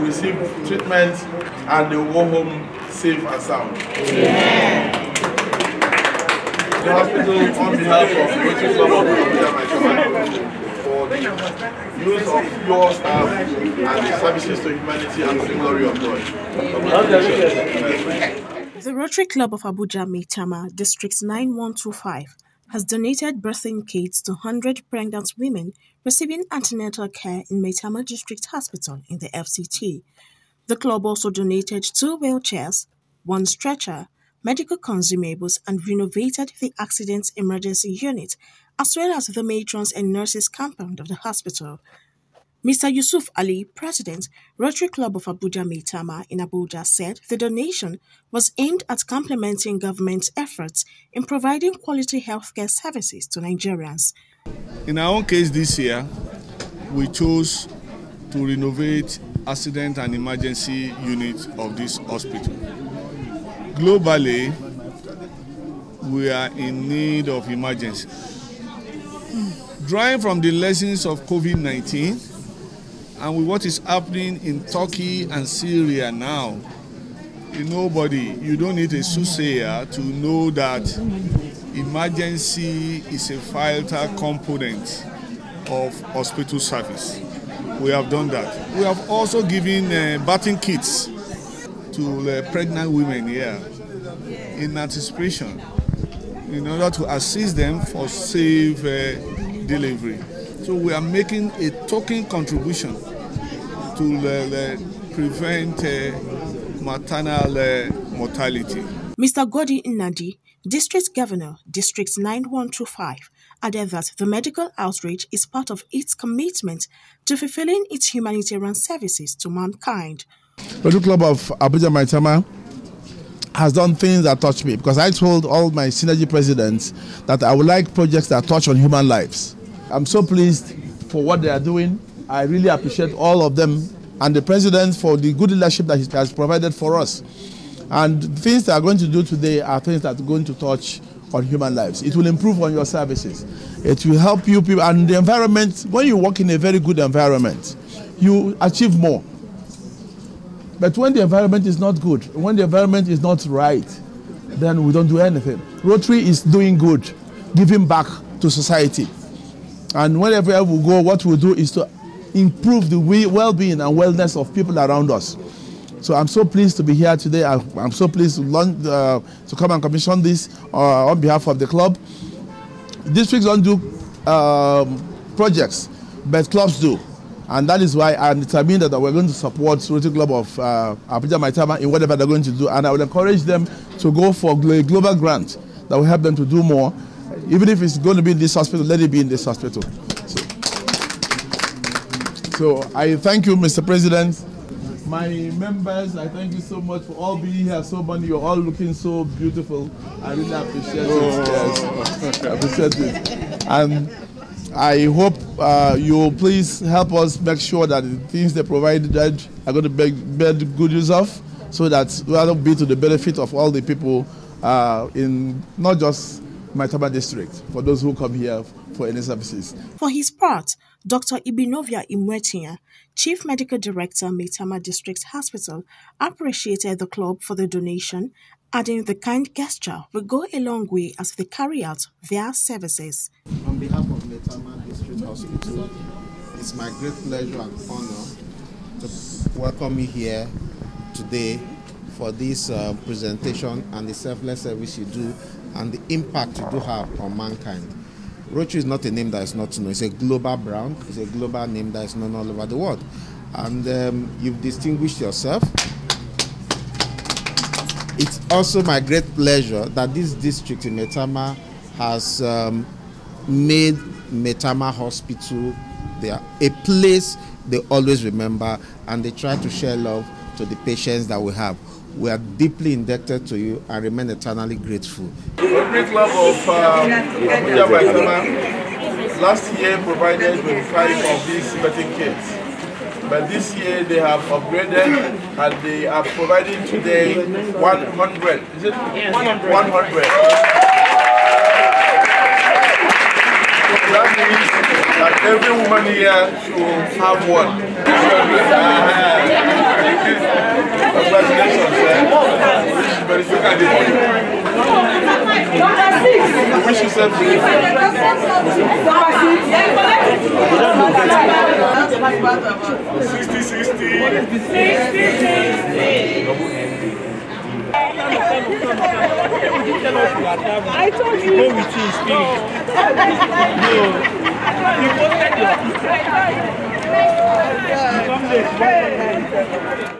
receive treatment and they will go home safe and sound. Yeah. The hospital, on behalf of Rotary Club of Abuja, my command, for the use of your staff and the services to humanity and to the glory of God. The Rotary Club of Abuja Maitama, District 9125, has donated birthing kits to 100 pregnant women receiving antenatal care in Maitama District Hospital in the FCT. The club also donated two wheelchairs, one stretcher, medical consumables, and renovated the accident emergency unit, as well as the matrons and nurses compound of the hospital. Mr. Yusuf Alli, President, Rotary Club of Abuja Maitama in Abuja, said the donation was aimed at complementing government's efforts in providing quality healthcare services to Nigerians. In our own case this year, we chose to renovate accident and emergency unit of this hospital. Globally, we are in need of emergency. Drawing from the lessons of COVID-19, and with what is happening in Turkey and Syria now, nobody, you don't need a soothsayer to know that emergency is a vital component of hospital service. We have done that. We have also given uh, bathing kits to uh, pregnant women here in anticipation in order to assist them for safe uh, delivery. So we are making a token contribution to uh, prevent uh, maternal uh, mortality. Mr. Goddy Nnadi, District Governor, District 9125, added that the medical outreach is part of its commitment to fulfilling its humanitarian services to mankind. The Club of Abuja Maitama has done things that touch me because I told all my synergy presidents that I would like projects that touch on human lives. I'm so pleased for what they are doing. I really appreciate all of them and the president for the good leadership that he has provided for us. And things that are going to do today are things that are going to touch on human lives. It will improve on your services. It will help you people and the environment. When you work in a very good environment, you achieve more. But when the environment is not good, when the environment is not right, then we don't do anything. Rotary is doing good, giving back to society. And whenever we go, what we do is to improve the well-being and wellness of people around us. So I'm so pleased to be here today. I'm so pleased to, uh, to come and commission this uh, on behalf of the club. Districts don't do um, projects, but clubs do. And that is why I'm determined that we're going to support Rotary Club of uh, Abuja Maitama in whatever they're going to do. And I would encourage them to go for a global grant that will help them to do more. Even if it's going to be in this hospital, let it be in this hospital. So, so I thank you, Mr. President. My members, I thank you so much for all being here so many. You're all looking so beautiful. I really appreciate it. Yes, I appreciate it. And I hope uh, you'll please help us make sure that the things they provided are going to be made good use of so that we will be to the benefit of all the people uh, in not just Maitama district, for those who come here for any services. For his part, Dr. Igbinovia Imuentiyan, Chief Medical Director, Maitama District Hospital, appreciated the club for the donation, adding the kind gesture will go a long way as they carry out their services. On behalf of Maitama District Hospital, it's my great pleasure and honor to welcome you here today for this uh, presentation and the selfless service you do and the impact you do have on mankind. Rotary is not a name that is not known. It's a global brand. It's a global name that is known all over the world. And um, you've distinguished yourself. It's also my great pleasure that this district in Maitama has um, made Maitama Hospital there a place they always remember and they try to share love to the patients that we have. We are deeply indebted to you and remain eternally grateful. Rotary Club of um, Abuja Maitama last year provided 25 of these birthing kits. But this year they have upgraded and they are providing today 100. Is it? Yes, 100. 100. That means that every woman here should have one. Accept Sixty, sixty. I told you. Go with you, spirit. no. You posted your. Come there.